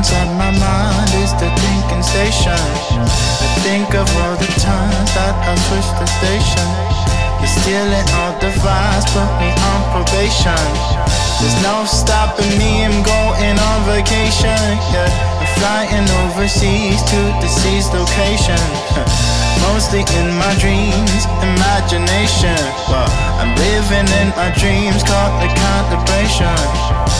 Inside my mind is the thinking station. I think of all the times that I switched the station. You're stealing all the vibes, put me on probation. There's no stopping me, I'm going on vacation. Yeah, I'm flying overseas to deceased location. Mostly in my dreams, imagination. Well, I'm living in my dreams, caught the contemplation.